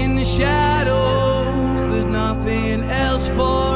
in the shadows, there's nothing else for